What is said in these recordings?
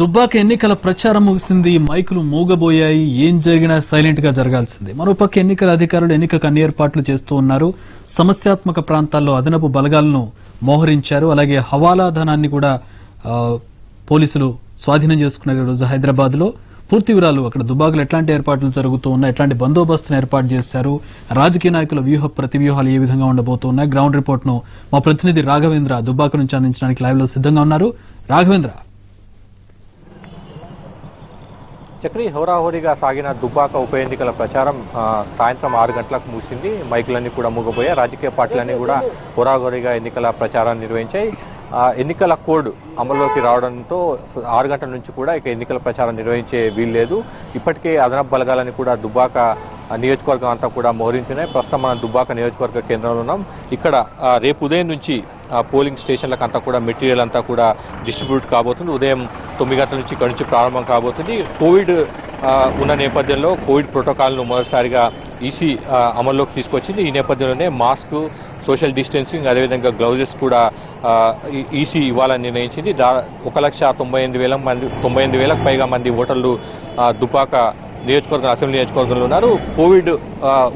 దుబ్బాక ఎన్నికల ప్రచారం ముగిసింది మైకులు మూగబోయాయి ఏం జరిగినా సైలెంట్గా జరగాల్సిందే. మరోపక్క ఎన్నికల అధికారులు ఎన్నికకు అన్ని ఏర్పాట్లు చేస్తూ ఉన్నారు. సమస్యాత్మక ప్రాంతాల్లో అదనపు బలగాలను మోహరించారు. అలాగే హవాలా ధనాన్ని కూడా పోలీసులు స్వాధీనం చేసుకున్నారు ఈరోజు హైదరాబాద్లో పూర్తి వివరాలు అక్కడ దుబాకులు ఎట్లాంటి ఏర్పాట్లు జరుగుతూ ఉన్నాయి ఎట్లాంటి బందోబస్తును ఏర్పాటు చేశారు రాజకీయ నాయకుల వ్యూహ ప్రతి వ్యూహాలు ఏ విధంగా ఉండబోతున్నాయి గ్రౌండ్ రిపోర్ట్ను మా ప్రతినిధి రాఘవేంద్ర దుబాక నుంచి అందించడానికి లైవ్లో సిద్ధంగా ఉన్నారు. రాఘవేంద్ర. చక్రి హోరాహోరీగా సాగిన దుబ్బాక ఉప ఎన్నికల ప్రచారం సాయంత్రం ఆరు గంటలకు ముగిసింది. మైకులన్నీ కూడా మూగపోయాయి రాజకీయ పార్టీలన్నీ కూడా హోరాహోరీగా ఎన్నికల ప్రచారాన్ని నిర్వహించాయి. ఎన్నికల కోడ్ అమల్లోకి రావడంతో ఆరు గంటల నుంచి కూడా ఇక ఎన్నికల ప్రచారం నిర్వహించే వీల్లేదు. ఇప్పటికే అదనపు బలగాలని కూడా దుబ్బాక నియోజకవర్గం అంతా కూడా మోహరించినాయి. ప్రస్తుతం మనం దుబ్బాక నియోజకవర్గ కేంద్రంలో ఉన్నాం. ఇక్కడ రేపు ఉదయం నుంచి పోలింగ్ స్టేషన్లకు అంతా కూడా మెటీరియల్ అంతా కూడా డిస్ట్రిబ్యూట్ కాబోతుంది. ఉదయం తొమ్మిది గంటల నుంచి ఇక్కడి నుంచి ప్రారంభం కాబోతుంది. కోవిడ్ ఉన్న నేపథ్యంలో కోవిడ్ ప్రోటోకాల్ను మొదటిసారిగా ఈసీ అమల్లోకి తీసుకొచ్చింది. ఈ నేపథ్యంలోనే మాస్క్ సోషల్ డిస్టెన్సింగ్ అదేవిధంగా గ్లౌజెస్ కూడా ఈసీ ఇవ్వాలని నిర్ణయించింది. దా ఒక లక్ష తొంభై ఎనిమిది వేల మంది తొంభై ఎనిమిది వేలకు పైగా మంది ఓటర్లు దుపాక నియోజకవర్గం అసెంబ్లీ నియోజకవర్గంలో ఉన్నారు. కోవిడ్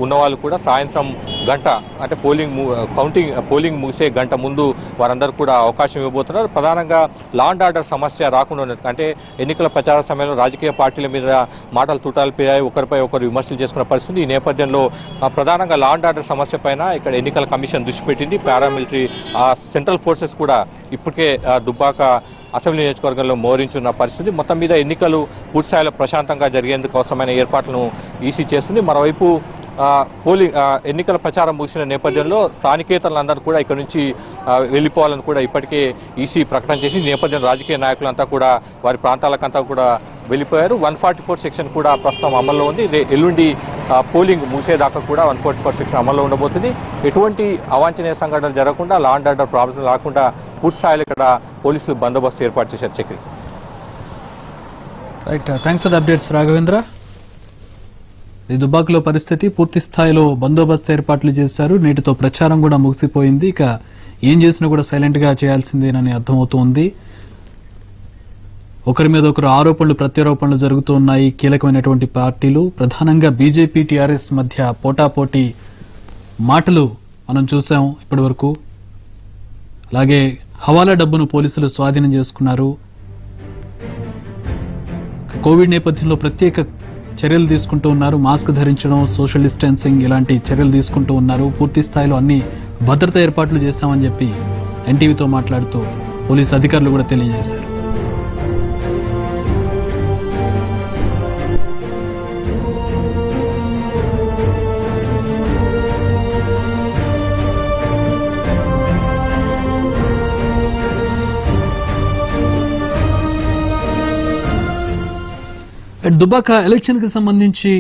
ఉన్నవాళ్ళు కూడా సాయంత్రం గంట అంటే పోలింగ్ కౌంటింగ్ పోలింగ్ ముగిసే గంట ముందు వారందరూ కూడా అవకాశం ఇవ్వబోతున్నారు. ప్రధానంగా లా అండ్ ఆర్డర్ సమస్య రాకుండా ఉన్నట్టు అంటే ఎన్నికల ప్రచార సమయంలో రాజకీయ పార్టీల మీద మాటలు తుటాలిపోయాయి. ఒకరిపై ఒకరు విమర్శలు చేసుకున్న పరిస్థితి ఈ నేపథ్యంలో ప్రధానంగా లా అండ్ ఆర్డర్ సమస్య పైన ఇక్కడ ఎన్నికల కమిషన్ దృష్టి పెట్టింది. పారామిలిటరీ సెంట్రల్ ఫోర్సెస్ కూడా ఇప్పటికే దుబ్బాక అసెంబ్లీ నియోజకవర్గంలో మోరించున్న పరిస్థితి. మొత్తం మీద ఎన్నికలు పూర్తిస్థాయిలో ప్రశాంతంగా జరిగేందుకు అవసరమైన ఏర్పాట్లను ఈసీ చేస్తుంది. మరోవైపు పోలింగ్ ఎన్నికల ప్రచారం ముగిసిన నేపథ్యంలో స్థానికేతలందరూ కూడా ఇక్కడ నుంచి వెళ్ళిపోవాలని కూడా ఇప్పటికే ఈసీ ప్రకటన చేసి నేపథ్యం నేపథ్యంలో రాజకీయ నాయకులంతా కూడా వారి ప్రాంతాలకంతా కూడా వెళ్ళిపోయారు. వన్ ఫార్టీ ఫోర్ సెక్షన్ కూడా ప్రస్తుతం అమల్లో ఉంది. ఎల్లుండి పోలింగ్ మూసేదాకా కూడా వన్ ఫార్టీ ఫోర్ సెక్షన్ అమల్లో ఉండబోతుంది. ఎటువంటి అవాంఛనీయ సంఘటనలు జరగకుండా లా అండ్ ఆర్డర్ ప్రాబ్లమ్స్ రాకుండా పూర్తి స్థాయిలో ఇక్కడ పోలీసులు బందోబస్తు ఏర్పాటు చేశారు. Chakri right thanks for updates Raghavendra ఈ దుబ్బాకలో పరిస్థితి పూర్తి స్థాయిలో బందోబస్తు ఏర్పాట్లు చేశారు. నేటితో ప్రచారం కూడా ముగిసిపోయింది. ఇక ఏం చేసినా కూడా సైలెంట్గా చేయాల్సిందేనని అర్థమవుతోంది. ఒకరి మీద ఒకరు ఆరోపణలు ప్రత్యారోపణలు జరుగుతూ ఉన్నాయి కీలకమైనటువంటి పార్టీలు ప్రధానంగా బీజేపీ టీఆర్ఎస్ మధ్య పోటాపోటీ మాటలు మనం చూసాం ఇప్పటి వరకు అలాగే హవాలా డబ్బును పోలీసులు స్వాధీనం చేసుకున్నారు. కోవిడ్ నేపథ్యంలో ప్రత్యేక చర్యలు తీసుకుంటూ ఉన్నారు. మాస్క్ ధరించడం సోషల్ డిస్టెన్సింగ్ ఇలాంటి చర్యలు తీసుకుంటూ ఉన్నారు. పూర్తి స్థాయిలో అన్ని భద్రతా ఏర్పాట్లు చేశామని చెప్పి ఎన్టీవీతో మాట్లాడుతూ పోలీసు అధికారులు కూడా తెలియజేశారు. అండ్ దుబాక ఎలక్షన్కి సంబంధించి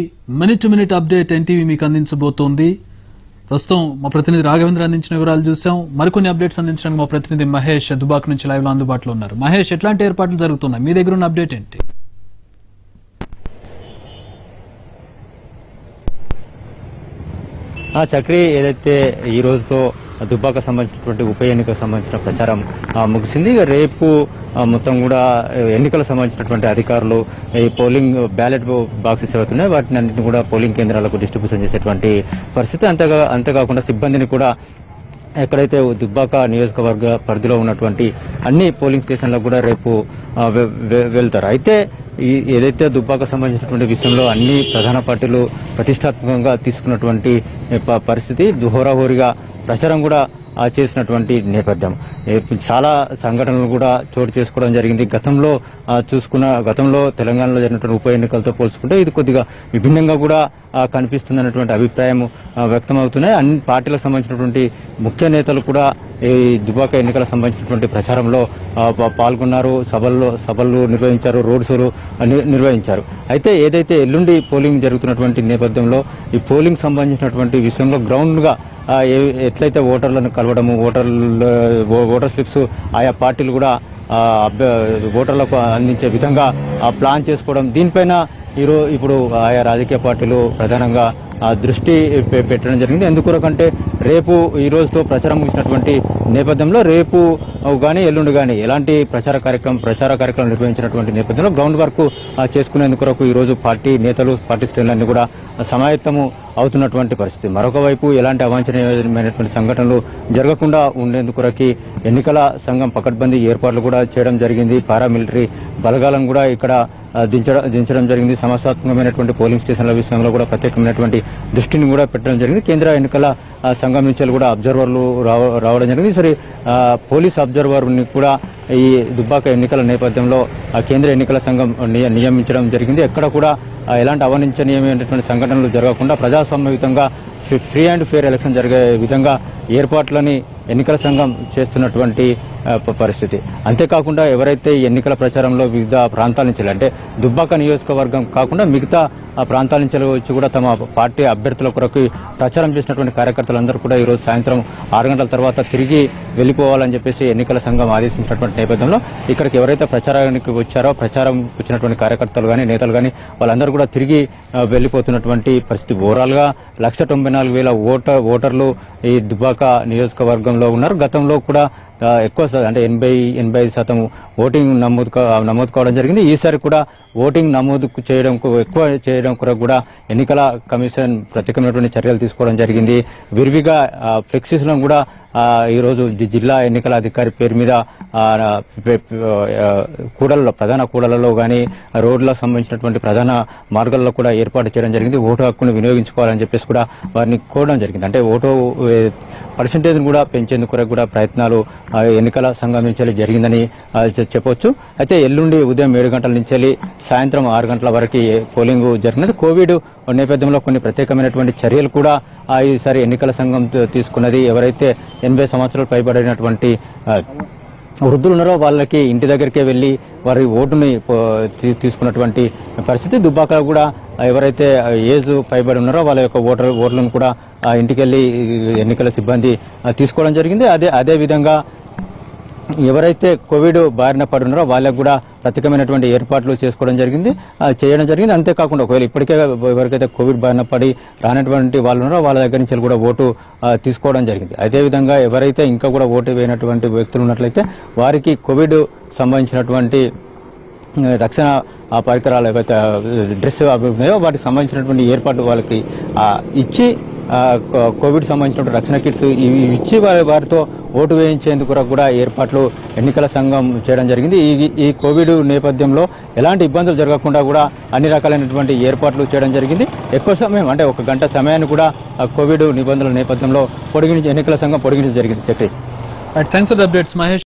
minute to minute update NTV మీకు అందించబోతోంది. ప్రస్తుతం మా ప్రతినిధి రాఘవేంద్ర అందించిన వివరాలు చూసాం. మరికొన్ని అప్డేట్స్ అందించడానికి మా ప్రతినిధి మహేష్ దుబాక్ నుంచి లైవ్లో అందుబాటులో ఉన్నారు. మహేష్ ఎట్లాంటి ఏర్పాట్లు జరుగుతున్నాయి? మీ దగ్గర ఉన్న అప్డేట్ ఏంటి? ఆ చక్రి ఏదైతే ఈ రోజుతో దుబ్బాక సంబంధించినటువంటి ఉప ఎన్నికకు సంబంధించిన ప్రచారం ముగిసింది. రేపు మొత్తం కూడా ఎన్నికలకు సంబంధించినటువంటి అధికారులు ఈ పోలింగ్ బ్యాలెట్ బాక్సెస్ అవుతున్నాయి వాటిని అన్నింటిని కూడా పోలింగ్ కేంద్రాలకు డిస్ట్రిబ్యూషన్ చేసేటువంటి పరిస్థితి. అంతేగా అంతేకాకుండా సిబ్బందిని కూడా ఎక్కడైతే దుబ్బాక నియోజకవర్గ పరిధిలో ఉన్నటువంటి అన్ని పోలింగ్ స్టేషన్లకు కూడా రేపు వె- వెళ్తారు. అయితే ఈ ఏదైతే దుబ్బాక సంబంధించినటువంటి విషయంలో అన్ని ప్రధాన పార్టీలు ప్రతిష్టాత్మకంగా తీసుకున్నటువంటి ప- పరిస్థితి హోరాహోరీగా ప్రచారం కూడా చేసినటువంటి నేపథ్యం. చాలా సంఘటనలు కూడా చోటు చేసుకోవడం జరిగింది. గతంలో చూసుకున్న గతంలో తెలంగాణలో జరిగినటువంటి ఉప ఎన్నికలతో పోల్చుకుంటే ఇది కొద్దిగా విభిన్నంగా కూడా కనిపిస్తుంది కనిపిస్తుందన్నటువంటి అభిప్రాయం వ్యక్తమవుతున్నాయి. అన్ని పార్టీలకు సంబంధించినటువంటి ముఖ్య నేతలు కూడా ఈ దుబాక ఎన్నికలకు సంబంధించినటువంటి ప్రచారంలో పాల్గొన్నారు. సభల్లో సభలు నిర్వహించారు. రోడ్ షోలు నిర్వహించారు. అయితే ఏదైతే ఎల్లుండి పోలింగ్ జరుగుతున్నటువంటి నేపథ్యంలో ఈ పోలింగ్ సంబంధించినటువంటి విషయంలో గ్రౌండ్గా ఏ- ఎట్లయితే ఓటర్లను కలవడము ఓటర్లు ఓటర్ స్లిప్స్ ఆయా పార్టీలు కూడా అభ్య- ఓటర్లకు అందించే విధంగా ప్లాన్ చేసుకోవడం. దీనిపైన ఈరోజు ఇప్పుడు ఆయా రాజకీయ పార్టీలు ప్రధానంగా దృష్టి పెట్టడం జరిగింది. ఎందుకొరకంటే రేపు ఈ రోజుతో ప్రచారం ముగిసినటువంటి నేపథ్యంలో రేపు కానీ ఎల్లుండి కానీ ఎలాంటి ప్రచార కార్యక్రమం ప్రచార కార్యక్రమం నిర్వహించినటువంటి నేపథ్యంలో గ్రౌండ్ వర్క్ చేసుకునేందుకు కొరకు ఈ రోజు పార్టీ నేతలు పార్టీ శ్రేణులన్నీ కూడా సమాయత్తము అవుతున్నటువంటి పరిస్థితి. మరొక వైపు ఎలాంటి అవాంఛనీయమైనటువంటి సంఘటనలు జరగకుండా ఉండేందుకు కొరకి ఎన్నికల సంఘం పకడ్బందీ ఏర్పాట్లు కూడా చేయడం జరిగింది. పారామిలిటరీ బలగాలను కూడా ఇక్కడ దించడం దించడం జరిగింది. సమస్యాత్మకమైనటువంటి పోలింగ్ స్టేషన్ల విషయంలో కూడా ప్రత్యేకమైనటువంటి దృష్టిని కూడా పెట్టడం జరిగింది. కేంద్ర ఎన్నికల సంఘం నుంచి కూడా అబ్జర్వర్లు రావ- రావడం జరిగింది. సరే పోలీస్ అబ్జర్వర్ని కూడా ఈ దుబ్బాక ఎన్నికల నేపథ్యంలో కేంద్ర ఎన్నికల సంఘం నియ- నియమించడం జరిగింది. ఎక్కడ కూడా ఎలాంటి అవనించనీయమైనటువంటి సంఘటనలు జరగకుండా ప్రజాస్వామ్యయుతంగా free- free and fair election జరిగే విధంగా ఏర్పాట్లని ఎన్నికల సంఘం చేస్తున్నటువంటి పరిస్థితి. అంతేకాకుండా ఎవరైతే ఎన్నికల ప్రచారంలో వివిధ ప్రాంతాల నుంచి అంటే దుబ్బాక నియోజకవర్గం కాకుండా మిగతా ప్రాంతాల నుంచి వచ్చి కూడా తమ పార్టీ అభ్యర్థుల కొరకు ప్రచారం చేసినటువంటి కార్యకర్తలందరూ కూడా ఈరోజు సాయంత్రం ఆరు గంటల తర్వాత తిరిగి వెళ్ళిపోవాలని చెప్పేసి ఎన్నికల సంఘం ఆదేశించినటువంటి నేపథ్యంలో ఇక్కడికి ఎవరైతే ప్రచారానికి వచ్చారో ప్రచారం వచ్చినటువంటి కార్యకర్తలు కానీ నేతలు కానీ వాళ్ళందరూ కూడా తిరిగి వెళ్ళిపోతున్నటువంటి పరిస్థితి. ఓవరాల్గా లక్ష తొంభై నాలుగు వేల ఓటర్ ఓటర్లు ఈ దుబ్బాక స్థానంలో ఉన్నారు. గతంలో కూడా ఎక్కువ అంటే ఎనభై ఎనభై శాతం ఓటింగ్ నమోదు నమోదుకోవడం నమోదు కావడం జరిగింది. ఈసారి కూడా ఓటింగ్ నమోదు చేయడం కు- ఎక్కువ చేయడం కొరకు కూడా ఎన్నికల కమిషన్ ప్రత్యేకమైనటువంటి చర్యలు తీసుకోవడం జరిగింది. విరివిగా ఫ్లెక్సీస్లను కూడా ఈరోజు జిల్లా ఎన్నికల అధికారి పేరు మీద కూడలలో ప్రధాన కూడలలో కానీ రోడ్లకు సంబంధించినటువంటి ప్రధాన మార్గాల్లో కూడా ఏర్పాటు చేయడం జరిగింది. ఓటు హక్కును వినియోగించుకోవాలని చెప్పేసి కూడా వారిని కోరడం జరిగింది. అంటే ఓటు పర్సంటేజ్ను కూడా పెంచేందుకు కూడా ప్రయత్నాలు ఎన్నికల సంఘం నుంచి వెళ్ళి జరిగిందని చెప్పొచ్చు. అయితే ఎల్లుండి ఉదయం ఏడు గంటల నుంచి వెళ్ళి సాయంత్రం ఆరు గంటల వరకు పోలింగ్ జరిగినది. కోవిడ్ నేపథ్యంలో కొన్ని ప్రత్యేకమైనటువంటి చర్యలు కూడా ఈసారి ఎన్నికల సంఘం తీసుకున్నది. ఎవరైతే ఎనభై సంవత్సరాలు పైబడినటువంటి వృద్ధులు ఉన్నారో వాళ్ళకి ఇంటి దగ్గరికే వెళ్ళి వారి ఓటుని తీసుకున్నటువంటి పరిస్థితి. దుబ్బాక కూడా ఎవరైతే ఏజ్ పైబడి ఉన్నారో వాళ్ళ యొక్క ఓటర్ ఓట్లను కూడా ఇంటికెళ్ళి ఎన్నికల సిబ్బంది తీసుకోవడం జరిగింది. అదే అదే విధంగా ఎవరైతే కోవిడ్ బారిన పడి ఉన్నారో వాళ్ళకు కూడా ప్రత్యేకమైనటువంటి ఏర్పాట్లు చేసుకోవడం జరిగింది. చేయడం జరిగింది. అంతేకాకుండా ఒకవేళ ఇప్పటికే ఎవరికైతే కోవిడ్ బారిన పడి రానటువంటి వాళ్ళు ఉన్నారో వాళ్ళ దగ్గర నుంచి కూడా ఓటు తీసుకోవడం జరిగింది. అదేవిధంగా ఎవరైతే ఇంకా కూడా ఓటు వేయనటువంటి వ్యక్తులు ఉన్నట్లయితే వారికి కోవిడ్ సంబంధించినటువంటి రక్షణ ఆ పరికరాలు ఏవైతే డ్రెస్ ఉన్నాయో వాటికి సంబంధించినటువంటి ఏర్పాటు వాళ్ళకి ఇచ్చి కోవిడ్ సంబంధించినటువంటి రక్షణ కిట్స్ ఇవి ఇచ్చి వారి వారితో ఓటు వేయించేందుకు కూడా ఏర్పాట్లు ఎన్నికల సంఘం చేయడం జరిగింది. ఈ ఈ కోవిడ్ నేపథ్యంలో ఎలాంటి ఇబ్బందులు జరగకుండా కూడా అన్ని రకాలైనటువంటి ఏర్పాట్లు చేయడం జరిగింది. ఎక్కువ సమయం అంటే ఒక గంట సమయాన్ని కూడా ఆ కోవిడ్ నిబంధనల నేపథ్యంలో పొడిగించి ఎన్నికల సంఘం పొడిగించడం జరిగింది. Chakri thanks for updates Mahesh